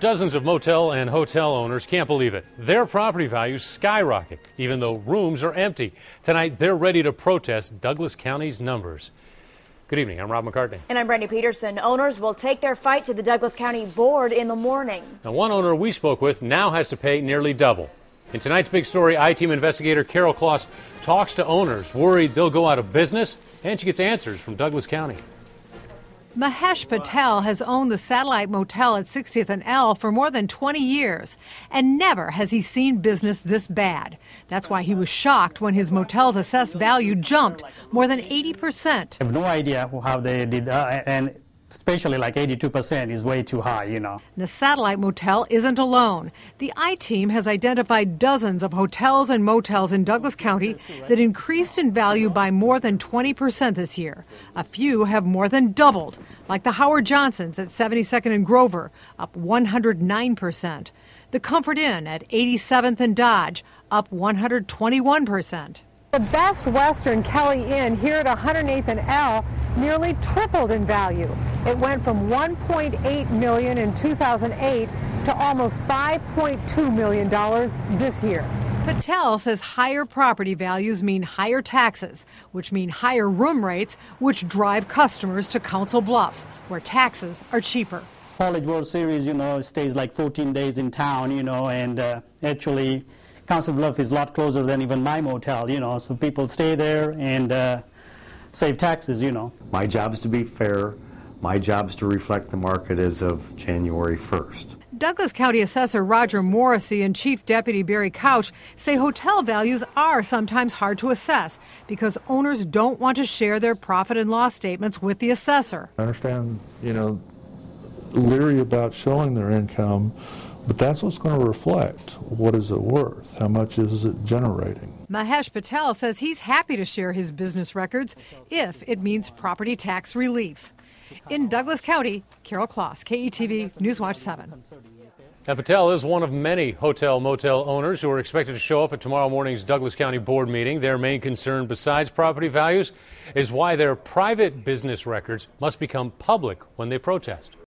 Dozens of motel and hotel owners can't believe it. Their property values skyrocket, even though rooms are empty. Tonight, they're ready to protest Douglas County's numbers. Good evening. I'm Rob McCartney. And I'm Brandy Peterson. Owners will take their fight to the Douglas County Board in the morning. Now, one owner we spoke with now has to pay nearly double. In tonight's big story, I-Team investigator Carol Kloss talks to owners worried they'll go out of business, and she gets answers from Douglas County. Mahesh Patel has owned the Satellite Motel at 60th and L for more than 20 years, and never has he seen business this bad. That's why he was shocked when his motel's assessed value jumped more than 80%. I have no idea how they did, uh, and especially like 82% is way too high, you know. The Satellite Motel isn't alone. The I team has identified dozens of hotels and motels in Douglas County that increased in value by more than 20% this year. A few have more than doubled, like the Howard Johnsons at 72nd and Grover, up 109%. The Comfort Inn at 87th and Dodge, up 121%. The Best Western Kelly Inn here at 108th and L nearly tripled in value. It went from 1.8 million in 2008 to almost 5.2 million dollars this year. Patel says higher property values mean higher taxes, which mean higher room rates, which drive customers to Council Bluffs, where taxes are cheaper. College World Series, you know, stays like 14 days in town, you know, and uh, actually Council Bluff is a lot closer than even my motel, you know, so people stay there and uh, save taxes, you know. My job is to be fair. My job is to reflect the market as of January 1st. Douglas County Assessor Roger Morrissey and Chief Deputy Barry Couch say hotel values are sometimes hard to assess because owners don't want to share their profit and loss statements with the assessor. I understand, you know, leery about showing their income but that's what's going to reflect what is it worth? How much is it generating? Mahesh Patel says he's happy to share his business records if it means property tax relief. In Douglas County, Carol Kloss, KETV Newswatch 7. Now, Patel is one of many hotel motel owners who are expected to show up at tomorrow morning's Douglas County Board meeting. Their main concern, besides property values, is why their private business records must become public when they protest.